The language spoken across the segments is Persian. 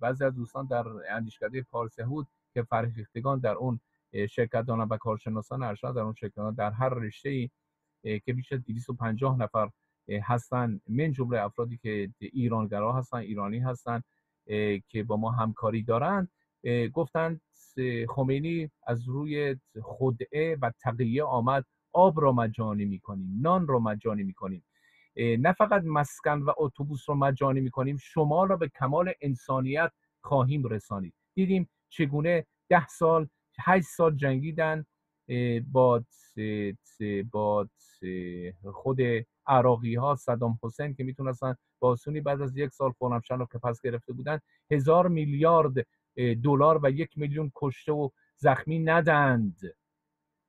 بعضی از دوستان در اندیشکده پارس یهود که فرهیختگان در اون شرکت دارن و کارشناسان ارشد در اون شرکت در هر رشته ای که بیش از 250 نفر هستن. من جمله افرادی که ایرانگرا هستن ایرانی هستن که با ما همکاری دارند گفتند خمینی از روی خدعه و تقیه آمد آب را مجانی می‌کنیم نان را مجانی می‌کنیم. نه فقط مسکن و اتوبوس رو مجانی می‌کنیم شما را به کمال انسانیت خواهیم رسانید. دیدیم چگونه ده سال هشت سال جنگیدن با با خود عراقی ها صدام حسین که می‌تونستن با بعد از یک سال خرمشهر رو که پس گرفته بودن هزار میلیارد دلار و یک میلیون کشته و زخمی ندند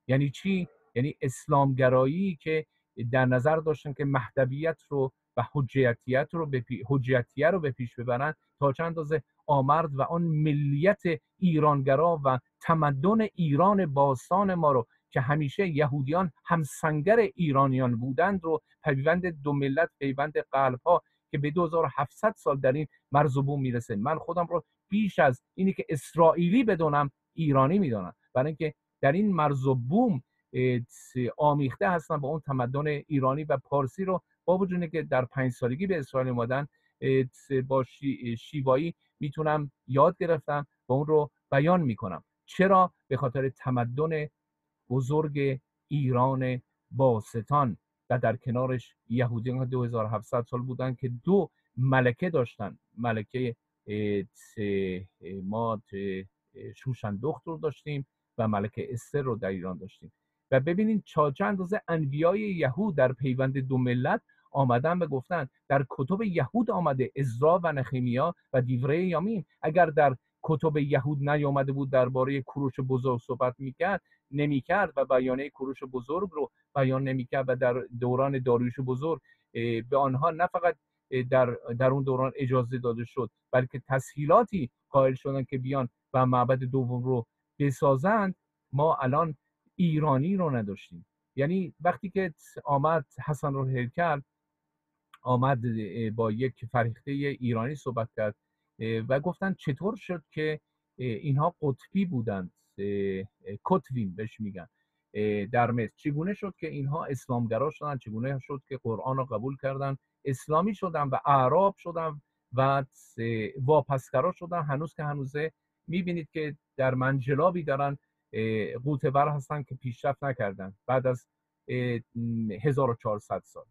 یعنی چی؟ یعنی اسلامگرایی که در نظر داشتن که مهدویت رو و حجیتیت رو به حجیتیه رو به پیش ببرن تا چند اندازه آمرد و آن ملیت ایرانگرا و تمدن ایران باستان ما رو که همیشه یهودیان همسنگر ایرانیان بودند رو پیوند دو ملت پیوند قلب ها که به 2700 سال در این مرز و بوم می‌رسه. من خودم رو بیش از اینی که اسرائیلی بدونم ایرانی می‌دونم برای اینکه در این مرز و بوم آمیخته هستن با اون تمدن ایرانی و پارسی رو با وجود که در پنج سالگی به اسرائیل اومدن با شیوایی می‌تونم یاد گرفتم و اون رو بیان می‌کنم. چرا؟ به خاطر تمدن بزرگ ایران باستان و در کنارش یهودیان 2700 سال بودن که دو ملکه داشتن. ملکه ما شوشن دخت رو داشتیم و ملکه استر رو در ایران داشتیم. و ببینید چند اندازه انبیای یهود در پیوند دو ملت آمدن و گفتن در کتب یهود آمده ازرا و نخیمیا و دیوره یامین. اگر در کتب یهود نیامده بود درباره کوروش بزرگ صحبت می‌کرد نمی‌کرد و بیانیه کوروش بزرگ رو بیان نمی‌کرد و در دوران داریوش بزرگ به آنها نه فقط در, در اون دوران اجازه داده شد بلکه تسهیلاتی قائل شدن که بیان و معبد دوم رو بسازند. ما الان ایرانی رو نداشتیم. یعنی وقتی که آمد حسن رو هیکل آمد با یک فرهیخته ایرانی صحبت کرد و گفتن چطور شد که اینها قطبی بودند کتوین بهش میگن در مصر. چگونه شد که اینها اسلامگرا شدن چگونه شد که قرآن رو قبول کردن اسلامی شدن و اعراب شدن و واپسگرا شدن هنوز که هنوزه می‌بینید که در منجلابی دارن قوتور هستن که پیشرفت نکردن بعد از 1400 سال.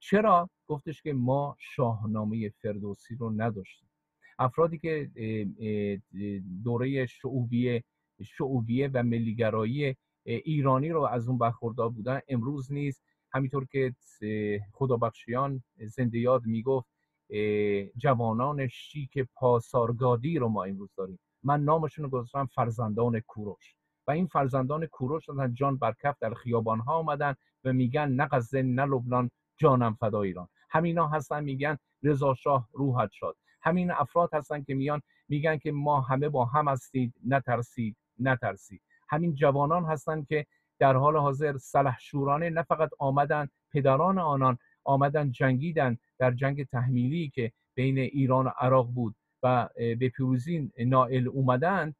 چرا؟ گفتش که ما شاهنامه فردوسی رو نداشتیم. افرادی که دوره شعوبیه شعوبیه و ملیگرایی ایرانی رو از اون برخوردار بودن امروز نیست. همینطور که خدا بخشیان زنده یاد می‌گفت جوانان شیک پاسارگادی رو ما امروز داریم. من نامشون رو گذاشتم فرزندان کوروش. و این فرزندان کوروش دادن جان برکف در خیابان ها آمدن و میگن نه غزه نه لبنان جانم فدا ایران. همینا هستن میگن رضا شاه روحت شد همین افراد هستن که میان میگن که ما همه با هم هستید نترسید نترسید. همین جوانان هستند که در حال حاضر سلح شورانه نه فقط آمدن پدران آنان آمدن جنگیدن در جنگ تحمیلی که بین ایران و عراق بود. و به پیروزی نائل اومدن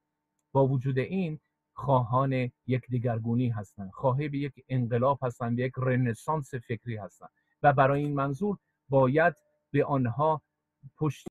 با وجود این خواهان یک دگرگونی هستند خواهی به یک انقلاب هستند به یک رنسانس فکری هستند و برای این منظور باید به آنها پشت